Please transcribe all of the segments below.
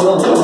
Oh,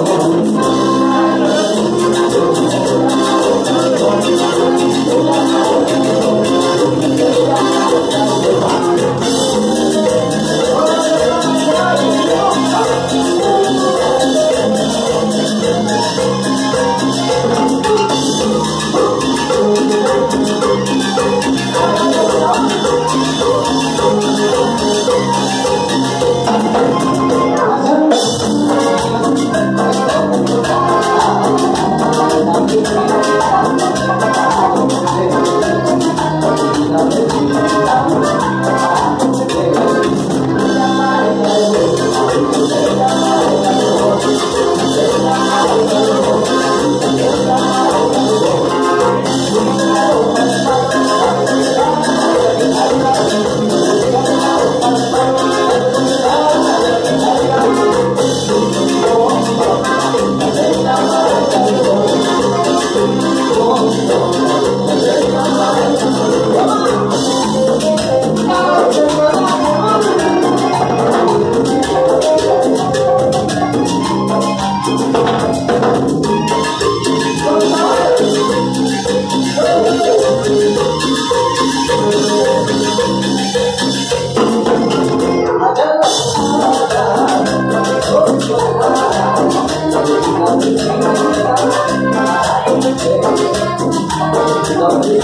Seguimos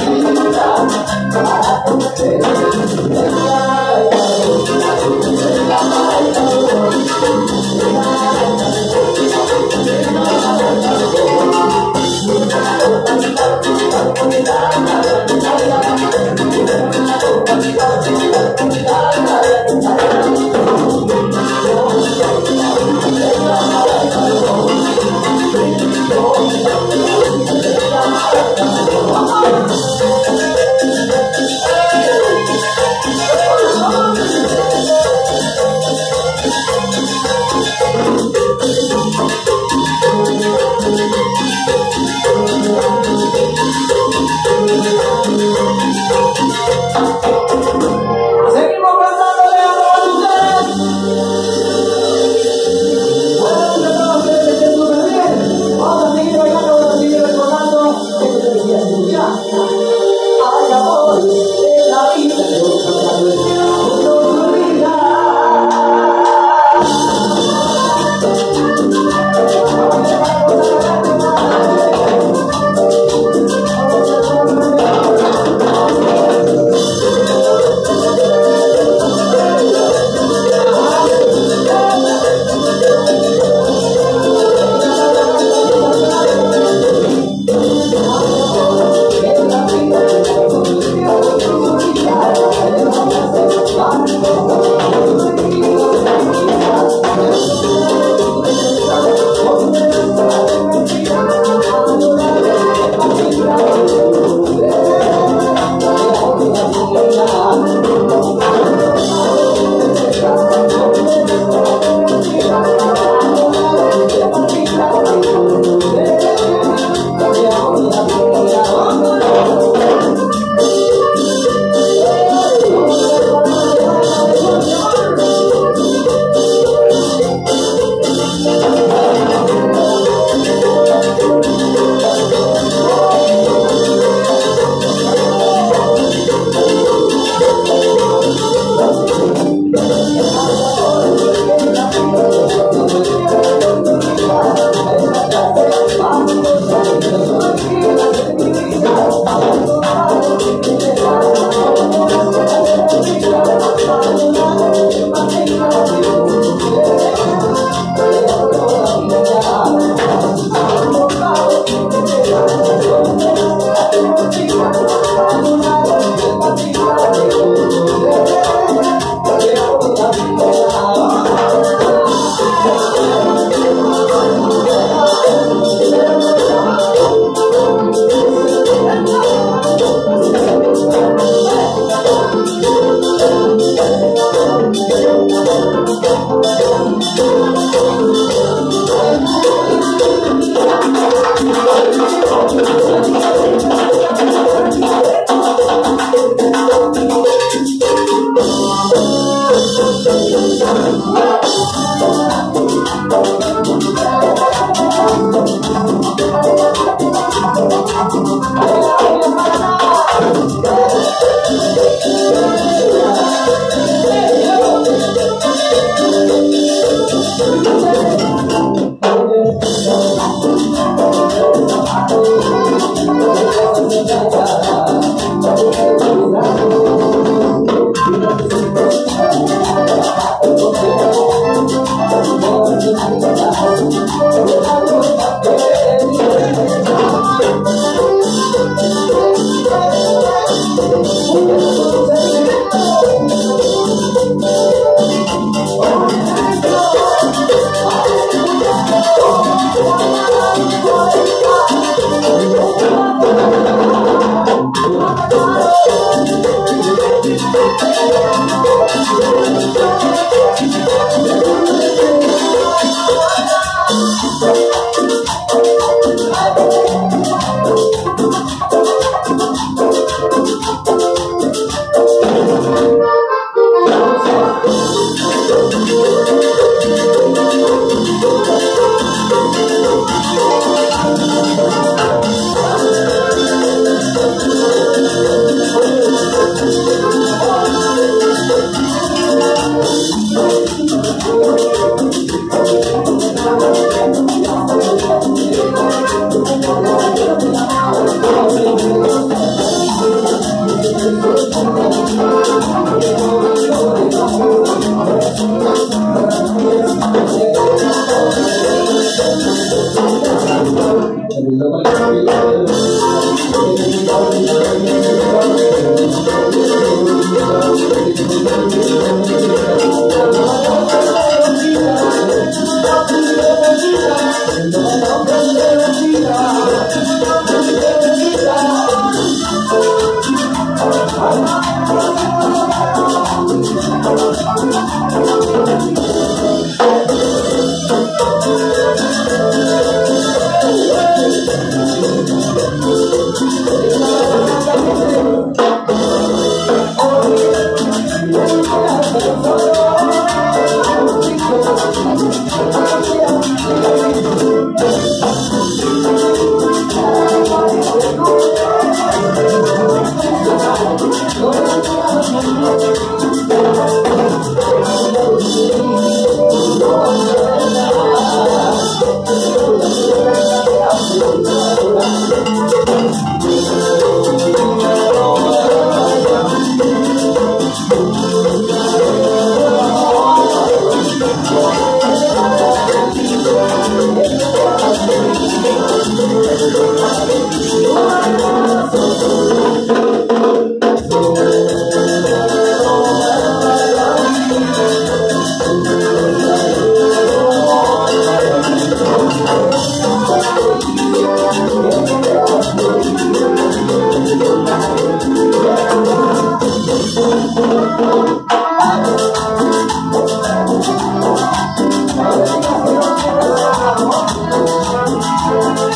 el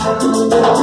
Thank